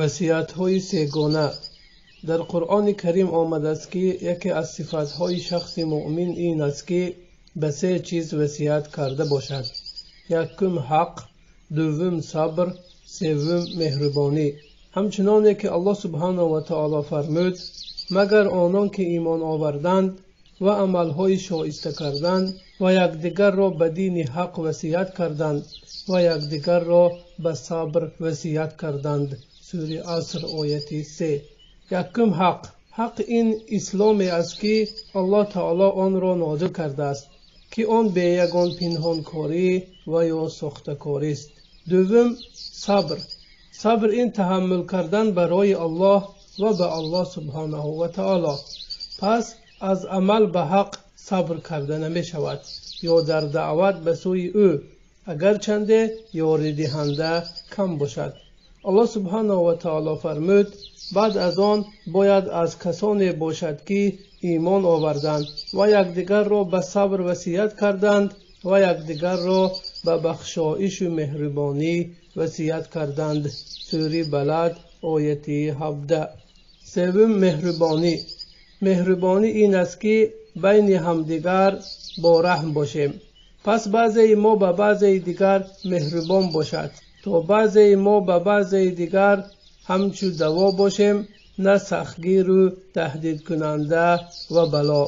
васиятҳои сегона дар қуръони карим омадааст ки яке аз сифатҳои шахси муъмин ин аст ки ба се чиз васият карда бошад. Якум ҳақ дуввум сабр севум меҳрубонӣ. Ҳамчуноне ки аллоҳ субҳанаҳу ватаоло фармуд магар онон ки имон оварданд ва амалҳои шоиста карданд ва якдигарро ба дини ҳақ васият карданд ва якдигарро ба сабр васият карданд сури аср ояти се. Якум ҳақ? Ҳақ ин исломе аст ки аллоҳ таоло онро нозил кардааст ки он бе ягон пинҳонкорӣ ва ё сохтакорист дуввум сабр. Сабр ин таҳаммул кардан барои аллоҳ ва ба аллоҳ субҳанаҳу ватаоло пас аз амал ба ҳақ сабр карда намешавад ё дар даъват ба сӯи ӯ. Агарчанде ёридиҳанда кам бошад аллоҳ субҳанаҳу ватаоло фармуд баъд аз он бояд аз касоне бошад ки имон оварданд ва якдигарро ба сабр васият карданд ва якдигарро ба бахшоишу меҳрубонӣ васият карданд. Сури балад ояти ҳабда севум меҳрубонӣ меҳрубонӣ ин аст ки байни ҳамдигар бо раҳм бошем. Пас баъзеи мо ба баъзеи дигар меҳрубон бошад то баъзеи мо ба баъзеи дигар ҳамчу даво бошем на сахтгиру таҳдидкунанда ва бало